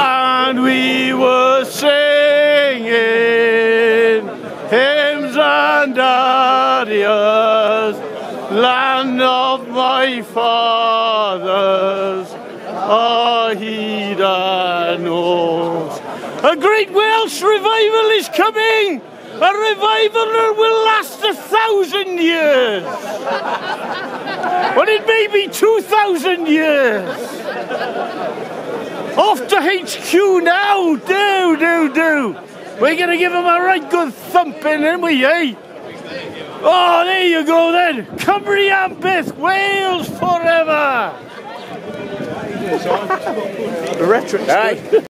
And we were singing hymns and arias, land of my fathers, ah, knows. A great Welsh revival is coming! A revival that will last a thousand years! But it may be two thousand years! Off to HQ now! Do, do, do! We're gonna give him a right good thumping, ain't we, eh? Oh, there you go then! Cymru am Byth, Wales forever! The rhetoric's.